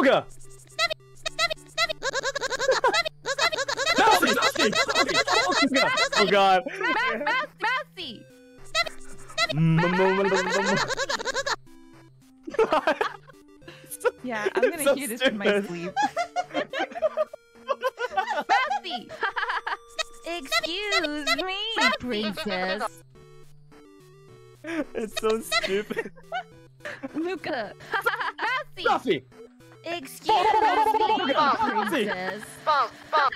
Olga! Mousy! Mousy! Olga! Oh god. Mouse, mouse, mousy. Yeah, I'm gonna so hear this in my sleep. mousy. Excuse me, princess. It's so stupid. Luca. mousy. Duffy! Excuse me, Mousy! princess. False, false,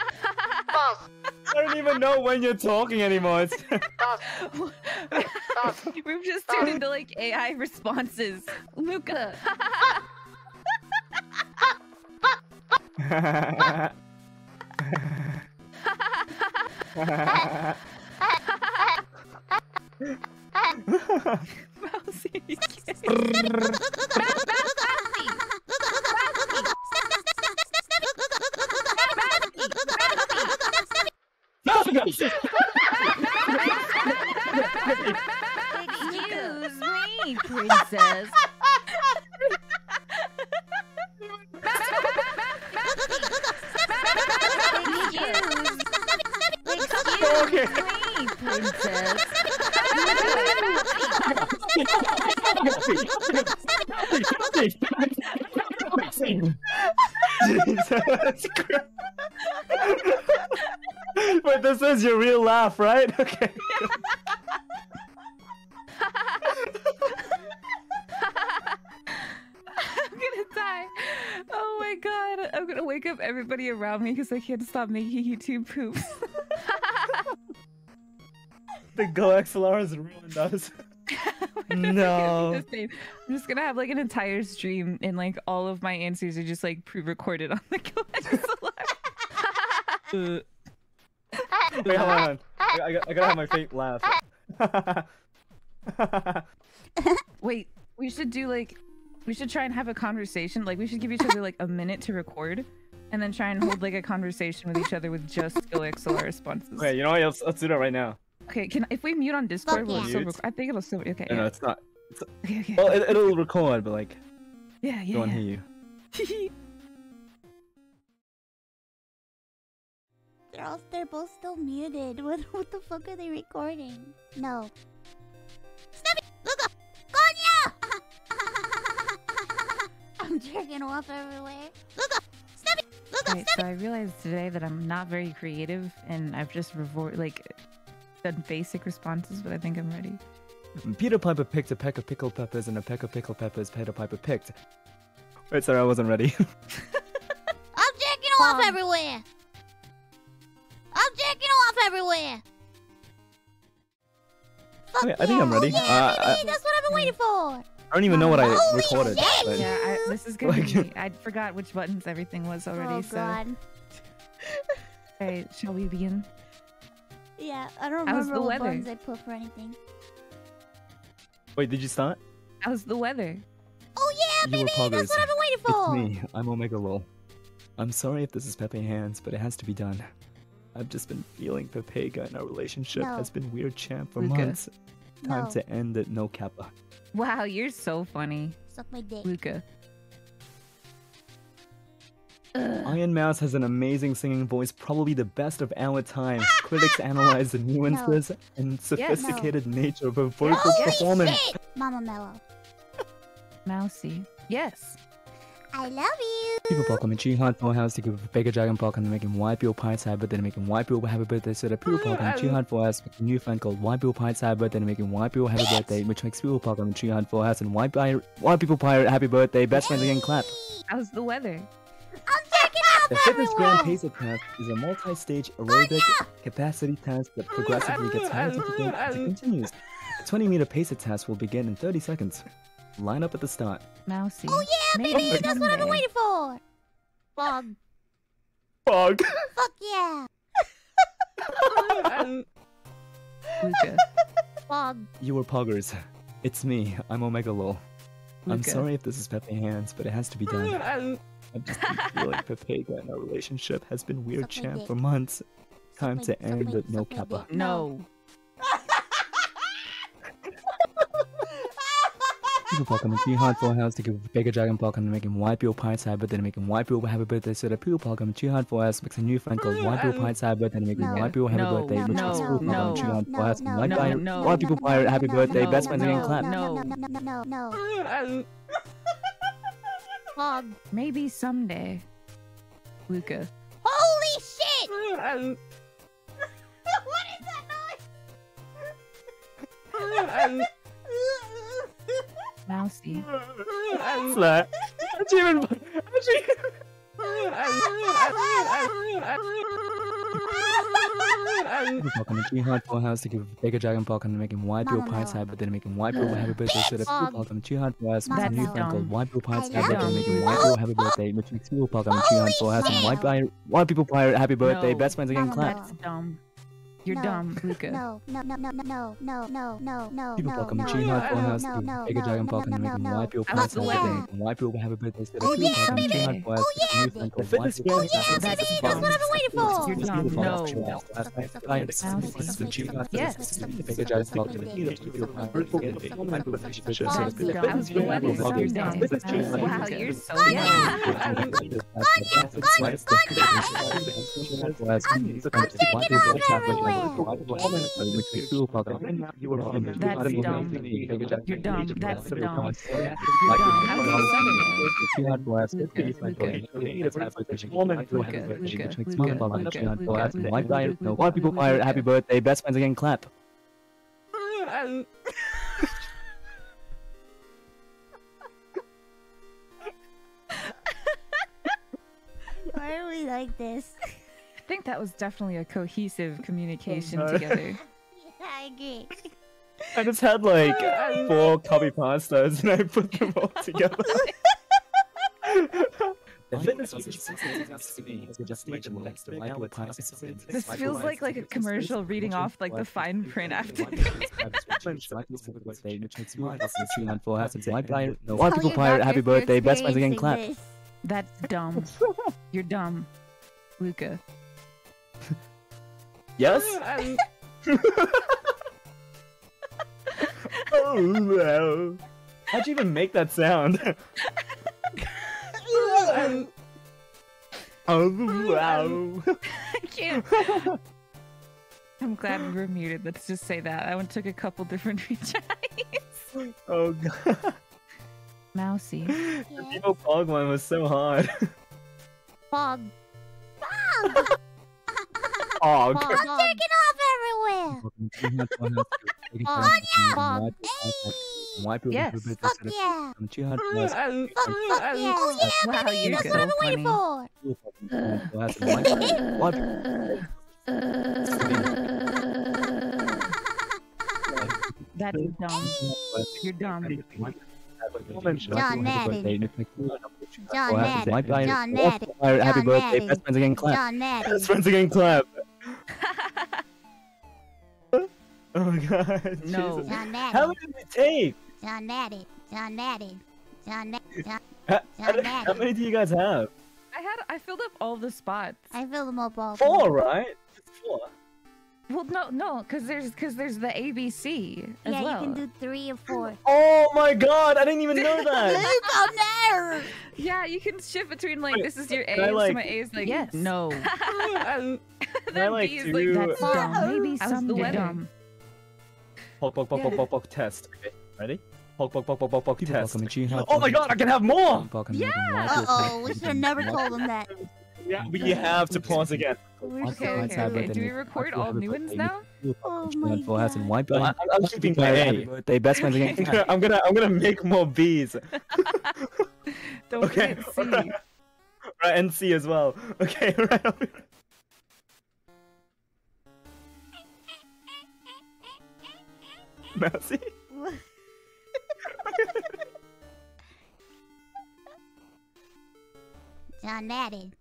false, I don't even know when you're talking anymore. It's... We've just turned into like AI responses. Luca. Mousy. Jesus Christ. But this is your real laugh, right? Okay. I'm gonna die. Oh my god. I'm gonna wake up everybody around me because I can't stop making YouTube poops. The GoXLR has ruined us. No. I'm just gonna have like an entire stream and like all of my answers are just like pre-recorded on the GoXLR. Uh, Wait, hold on. I, I, got- I gotta have my fake laugh. Wait, we should do like we should try and have a conversation. Like we should give each other like a minute to record and then try and hold like a conversation with each other with just GoXLR responses. Wait, you know what? Let's, let's do that right now. Okay, can if we mute on Discord, will it yeah. still Mute? rec- I think it'll still okay. No, no, yeah. it's not. Okay, okay. Well, it, it'll record, but like, yeah, no yeah. one yeah. hear you. They're all they're both still muted. What what the fuck are they recording? No. Snippy! Luca! Gonya! I'm jerking off everywhere. Luca! Snippy! Luca! Right, so I realized today that I'm not very creative, and I've just revor- like done basic responses, but I think I'm ready. Peter Piper picked a peck of pickled peppers, and a peck of pickled peppers Peter Piper picked. Wait, sorry, I wasn't ready. I'm jacking off Um. everywhere! I'm jerking off everywhere! Fuck Okay, I think I'm ready. Oh, yeah, Uh, baby, that's what I've been waiting for! I don't even know what I Holy recorded. shit! But... Yeah, I, this is gonna Like- be. I forgot which buttons everything was already. oh so, god. alright, shall we begin? Yeah, I don't How's remember the what weather? buttons I put for anything. Wait, did you start? How's the weather? Oh yeah, You baby, that's what I've been waiting for! It's me. I'm Omega Lol. I'm sorry if this is Pepe Hands, but it has to be done. I've just been feeling Pepega and our relationship No. has been weird champ for Luca. months. Time No. to end it, no kappa. Wow, you're so funny, Suck my dick. Luca. Iron Mouse has an amazing singing voice, probably the best of our time. Ah, Critics ah, analyze the ah. nuances and sophisticated nature of her vocal Holy performance. shit! Mama Mellow. Mousy. Yes. I love you! People welcome in Chihan Full House to give a bigger dragon block and making white people pie happy birthday and making white people happy birthday so that people welcome in Chihan Full House making a new fan called white people pie happy birthday and making white people happy birthday which makes people welcome in Chihan Full House and white, pi- white people pie happy birthday best friends again clap. How's the weather? I'm jerking off The Fitness Grand everywhere! Pacer Test is a multi-stage aerobic oh, capacity test that oh, progressively gets higher difficult as it continues. The 20 meter pacer test will begin in 30 seconds. Line up at the start. Mousy. Oh yeah, Maybe baby, that's what I've been waiting for! Fog. Fog. Fuck yeah! Luca. Fog. You were poggers. It's me. I'm Omega Lol. I'm sorry if this is Pepe Hands, but it has to be done. I'm just feeling like Pepega and our relationship has been weird, champ, for months. Time to end the no kappa. No. People fucking with three hard four house to give Pepega Dragon Park and make him white people side, but then make him white people happy birthday so the people park him three hard four house makes a new friend called white people side, but then make him white people happy birthday, No. which is people no, no, no, no, four no, white people happy birthday, best friend again clap. No, no, no, no, no no, no. Fog. Maybe someday. Luca. Holy shit! what is that noise? Mousy. Flat. Achievement. Pokemon too hard to give Bigger Dragon Falcon and make him wipe your parts out, but then make him wipe your happy birthday. So the poop Falcon too hard for us, but new friend called Wipe Your Parts Out, but then make him wipe your happy birthday. Which makes you Falcon too hard for us, and wipe people pirate happy birthday. Best friends again, clap. That's dumb. You're No, dumb, Luca. No, no, no, no, no, no, no, no, no, People no, Pokemon no, three no, hundred four no, house no, to no, bigger no, dragon no, Pokemon no, making no, white people I pint love side the but then wedding. making white people happy birthday so the Oh, people yeah, Pokemon baby. three hundred four house Oh, makes a new yeah. friend called The white fitness people game. pint side That's See, that's what I've been waiting for. You're dumb. No. Yes. Wow, you're so young. That's dumb. You're dumb. That's dumb. You're dumb. How can you suck it? You had glass. A lot of people fire happy birthday. Best friends again clap. Why are we like this? I think that was definitely a cohesive communication Oh, no. together. I agree. I just had like oh, four copy pastas and I put them all together. This feels like like a commercial reading off like the fine print after. White people pirate happy birthday, best friends again clap. That's dumb. You're dumb, Luca. Yes? oh no. How'd you even make that sound? oh wow. I can't. I'm glad we were muted. Let's just say that. That one took a couple different retries. Oh god. Mousy. this. The People Pog one was so hard. Fog. Pog. Pog. I'm taking off everywhere. Pog. Hey. Yeah. Fuck yeah. Fuck yeah. Oh yeah, wow, baby, that's what I've been waiting for. that is dumb. You're dumb. John Madden. John Madden. John Madden. Happy birthday. Best friends again clap. Best friends again clap. Oh my god. No. Jesus. John How long did it take? John Madden. John Madden. John Madden. John. How, John how many do you guys have? I had I filled up all the spots. I filled them up all. Four, right? Four. Well, no, no, because there's because there's the ABC as Yeah, well. you can do three or four. Oh my god, I didn't even know that. Luke, I'm there. Yeah, you can shift between like Wait, this is your A, can so like- my A is like Yes. no. Can I like B is do like That's Fuck. dumb. Maybe How's the someday. Weather? dumb. poke, poke, poke, poke, poke, poke, test. Okay, ready? Poke, poke, poke, poke, poke, poke, test. Oh Oh my god, I can have more! Yeah. Uh oh, we should have never told him that. Yeah, we have to pause again. Okay, okay, okay. good. Do we record all new ones now? Oh my For us and god. white I'm, I'm keeping my Happy A. birthday, best friends again. I'm gonna, I'm gonna, make more B's. Don't Okay, forget C. Right, and C as well. Okay, right. Mousy? John Madden.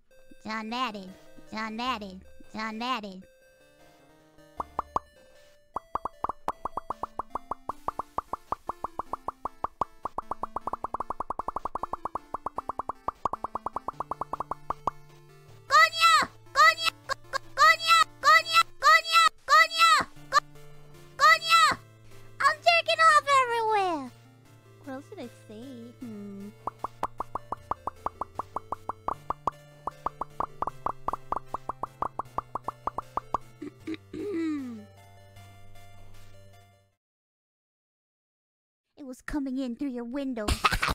John Madden. John Madden. John Madden. In through your windows.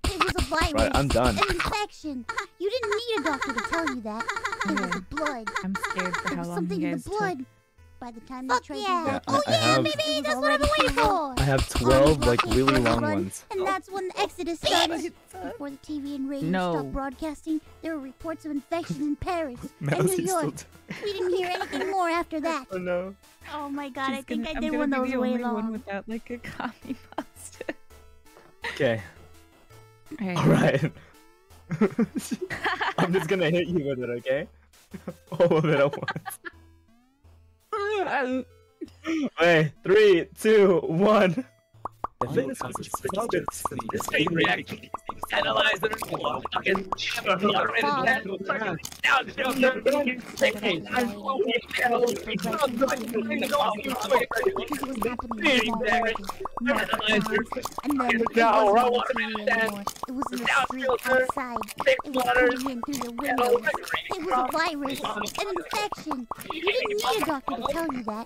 It was a virus. Right, I'm done. An infection. You didn't need a doctor to tell you that. It was the blood. I'm scared for how was long something you in guys the took. blood. By the time Fuck they tried yeah. Yeah, oh I- I oh, yeah, have- maybe It was that's what I'm already waiting for. I have 12 like really long overrun, ones. And that's when the exodus started. Before the TV and radio No. stopped broadcasting, there were reports of infection in Paris and New York. We didn't hear anything more after that. Oh no. Oh my god, I She's think gonna- I I'm did gonna one be that was the way only one without like a copy post. Okay. Alright. Alright. I'm just gonna hit you with it, okay? All of it at once. Wait, three, two, one. The fitness consistency, the same reaction, analyze the result, fucking Because it. was happening in small villages, not towns. And then it Now, wasn't I on wanna the TV understand. anymore. It was in street filter, outside. thick It was waters, coming in through your windows. It was a virus, an infection. You didn't need a doctor to tell you that.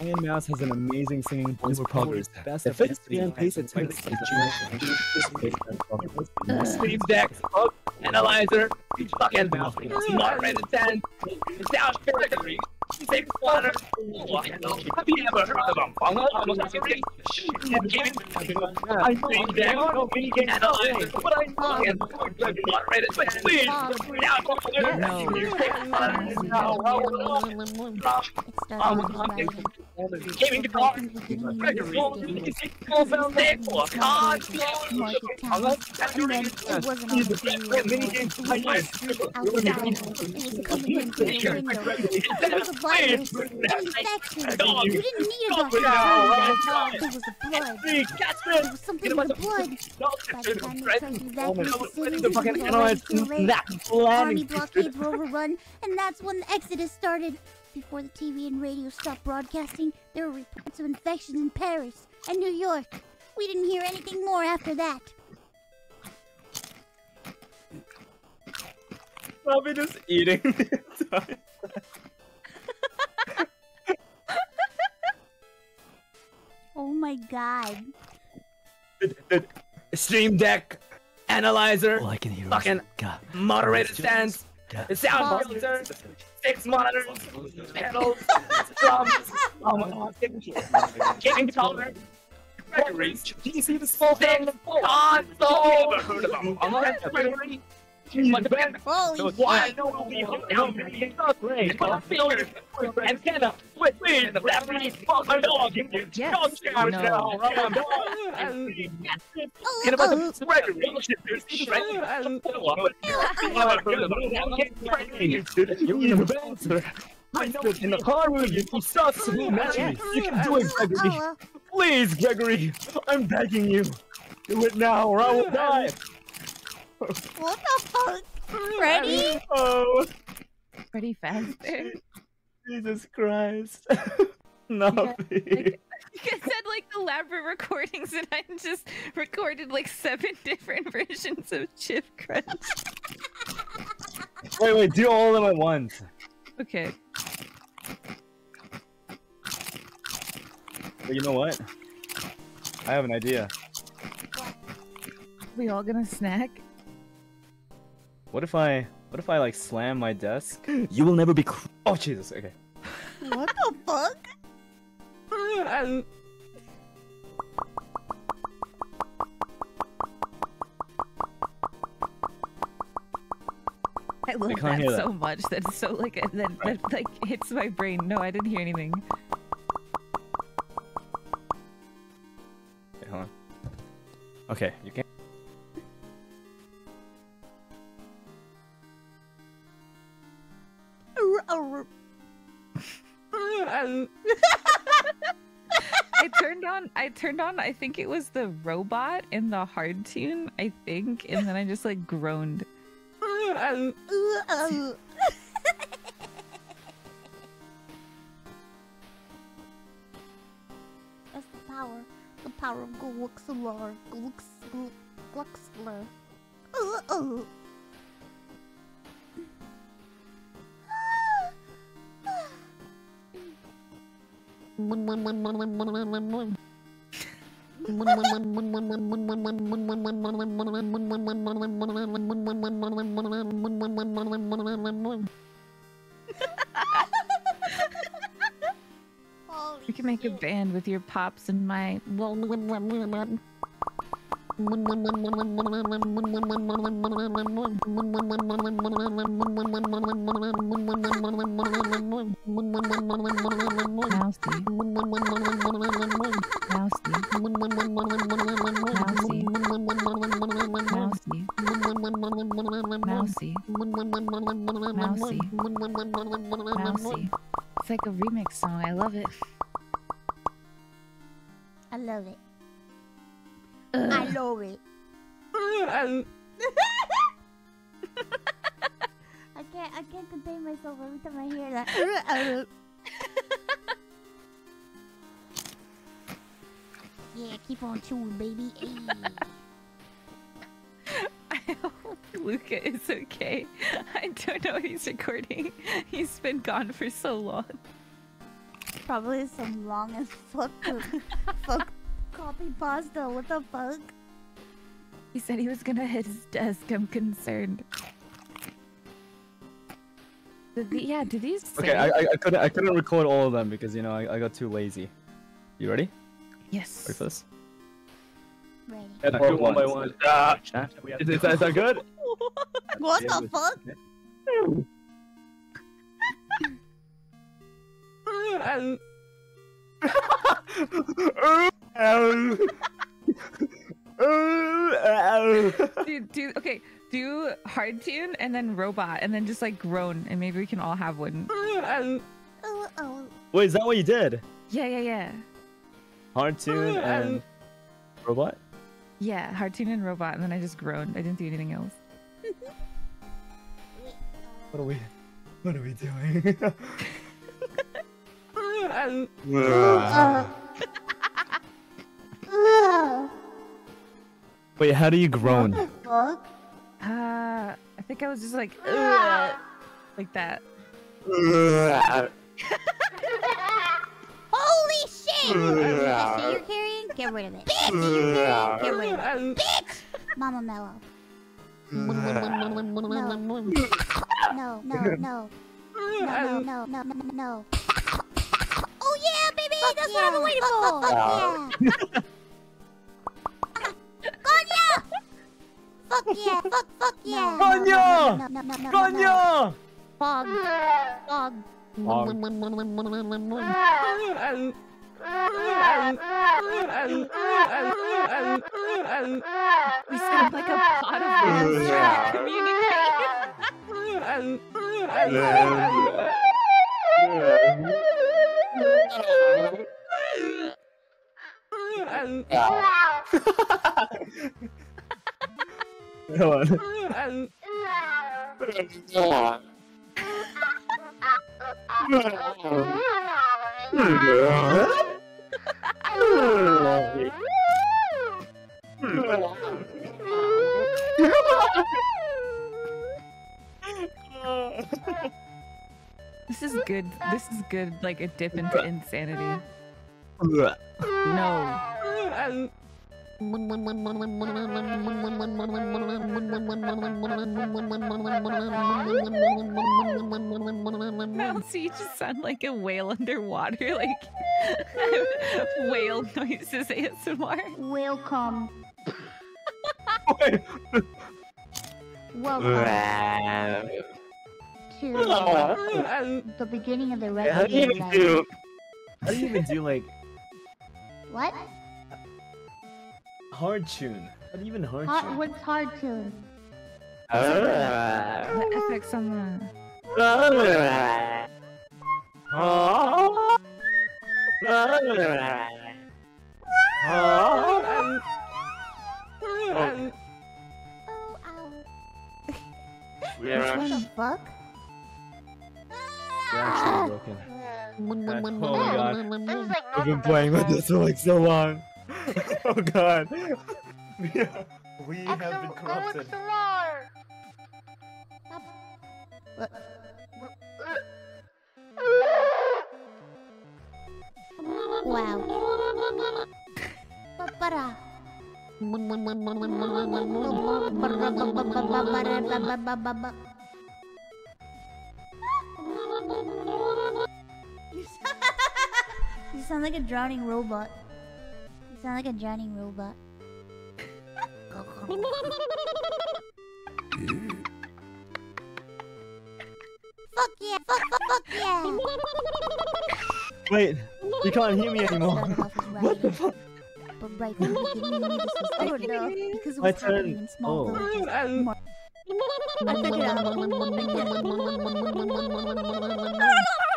Iron Mouse has an amazing singing voice. Probably best The of fitness pace and Thanks to the Stream deck, analyzer, fucking smart resistance, sound category, six water. Oh, have you ever heard of a fungal homocysteine? I think that analyzer, but I fucking smart resistance. Please, now, It started with writing. Gaming guitar, Gregory, Full Stick, or Card, Market town. And then it wasn't on the anymore. It was on the street outside. It was coming the window. It was a virus, infection. You didn't need a doctor to tell you that. It was the blood. It was something in the blood. By the time they tried to evacuate the city, it was already too late. Army blockades were overrun, and that's when the exodus started. Before the TV and radio stopped broadcasting, there were reports of infections in Paris and New York. We didn't hear anything more after that. Probably just eating the entire Oh my god. Stream deck, analyzer, All I can hear is Fucking God. moderated stance, God. sound filter, six monitors, pedals, drums, oh my god, gaming controller. Gregory, do you see this full thing? Console! Ever heard of a Gregory? Holy Why I know it'll be down in the grade, but I feel it. Antenna, with me, the battery, fuck my dog. Yes. Don't scare No. now, right? Get about the. You're in the. I know in the car with you. You suck. You me. Can do it, Gregory. oh, Please, Gregory. I'm begging you. Do it now, or I will die. What the fuck? Freddy? Oh, Pretty fast. Jesus Christ. Nothing. You guys had like elaborate recordings, and I just recorded like seven different versions of Chip Crunch. Wait, wait. Do all of them at once. Okay. But you know what? I have an idea. We all gonna snack? What if I, what if I like slam my desk? You will never be. Cr- oh Jesus. Okay. What the fuck? I love can't that hear so that. much. That's so like that, that like hits my brain. No, I didn't hear anything. Wait, hold on. Okay, you can. I turned on. I turned on. I think it was the robot in the hard tune. I think, and then I just like groaned. Oh. That's the power. The power of Gluxlar. Glux. Glu- We can make a band with your pops and my. It's like a remix song. I love it. I love it. Uh. I love it. I can't. I can't contain myself every time I hear that. Uh. yeah, keep on chewing, baby. I hope Luca is okay. I don't know he's recording. He's been gone for so long. Probably some long as fuck, fuck copy pasta. What the fuck? He said he was gonna hit his desk. I'm concerned. Did the, yeah, did these Okay, say- I, I, I couldn't I couldn't record all of them because you know I, I got too lazy. You ready? Yes. Ready for this? Ready. Yeah, do it one by one. Ah, Is, is, that, is that good? What the fuck? do, do okay. Do hard tune and then robot and then just like groan and maybe we can all have one. Wait, is that what you did? Yeah, yeah, yeah. Hard tune and robot. Yeah, hard tune and robot and then I just groaned. I didn't do anything else. What are we? What are we doing? Ah. Ah. Wait, how do you groan? Fuck. Uh, I think I was just like, like that. Holy shit! That shit you're carrying? Get rid of it. Bitch! You're carrying? Get rid of it. Bitch! Mama Mellow. No. No, no, no. No, no, no, no, no, no. Oh yeah, baby! That's what I've been waiting for! Fuck yeah! Yeah! Fuck, fuck yeah! Gonya! No, no, no, no, no, no. Gonya! Fog. Fog. We sound like a pot of worms trying to communicate. Hold on. This is good. This is good. Like a dip into insanity. No. Mousy, you just sound like a whale underwater. Like whale noises ASMR. Welcome. Wait. Welcome to the beginning of the How do you even do? How do you even do like What? Hard tune? How do you even hard Hard, tune? what's hard tune? The effects on the Oh. Oh, ow. Yeah. What the fuck? You're actually broken. This Oh my god. is like I've been not playing with the this for like so long. oh god. yeah, we have been corrupted. What? Wow. you sound like a drowning robot. You sound like a drowning robot. fuck yeah! Fuck fuck fuck yeah! Wait, you can't hear me anymore. what the fuck? But right from the beginning, when this was Oh, like, no. because it My was happening turn. in small Oh. villages. More- I figured out.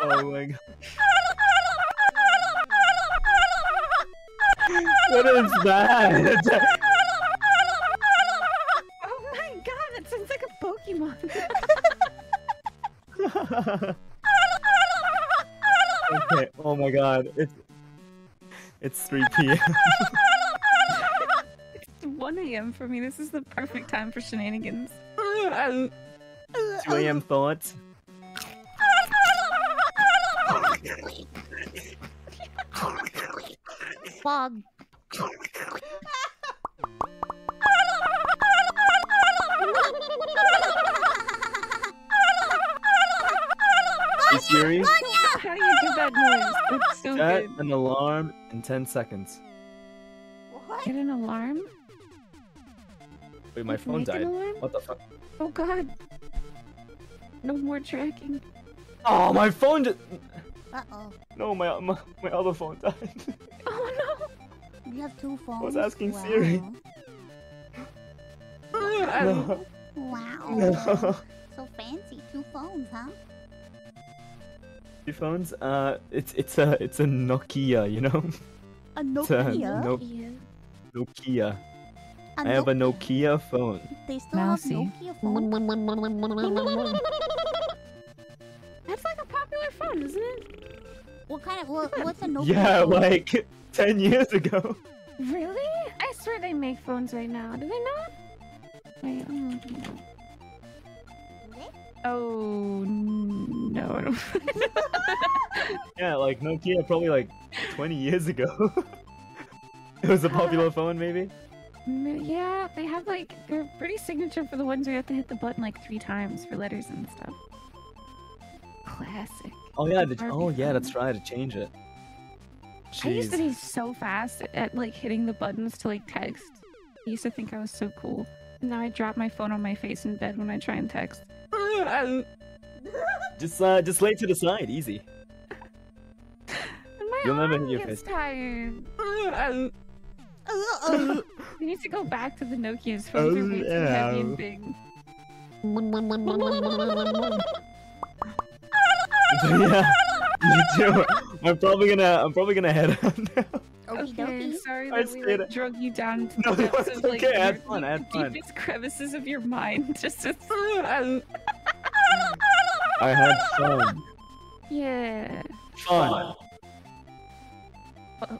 Oh my god. What is that? Oh my god, that sounds like a Pokemon. okay. Oh my god. It's it's 3 p.m. it's 1 a.m. for me. This is the perfect time for shenanigans. 2 a.m. thoughts. Fog. Hey Siri, How do you do that noise? It's so set good. an alarm in 10 seconds. What? Get an alarm? Wait, my phone died. What the fuck? Oh god. No more tracking. Oh, my phone just. Uh oh. No, my my, my other phone died. You have two phones. I was asking wow. Siri. no. no. Wow. No. So fancy. Two phones, huh? Two phones? Uh, it's it's a it's a Nokia, you know. A It's a Nokia. no- Nokia. I have a Nokia phone. They still Mousy. have Nokia phones. That's like a popular phone, isn't it? What kind of what, what's a Nokia? Yeah, phone? like ten years ago. Really? I swear they make phones right now. Do they not? Wait. um, Oh no! I don't- Yeah, like Nokia, probably like twenty years ago. it was a popular phone, maybe. Yeah, they have like they're pretty signature for the ones where you have to hit the button like three times for letters and stuff. Classic. Oh yeah, Barbie oh yeah, that's right. To change it. I used to be so fast at like hitting the buttons to like text. I used to think I was so cool. And now I drop my phone on my face in bed when I try and text. Just uh, just lay to the side, easy. My You'll never arm hit your gets face. tired. Uh-oh. We need to go back to the Nokia's phones. They're Oh, way too heavy and yeah. big. yeah, you too. I'm probably gonna I'm probably gonna head out now. Okie Okay, dokie. sorry I that we stayed- like, drug you down to No, the no, depths of like okay, I had your fun, I fun. deepest crevices of your mind. Just to... I had fun. yeah. Fun. Uh,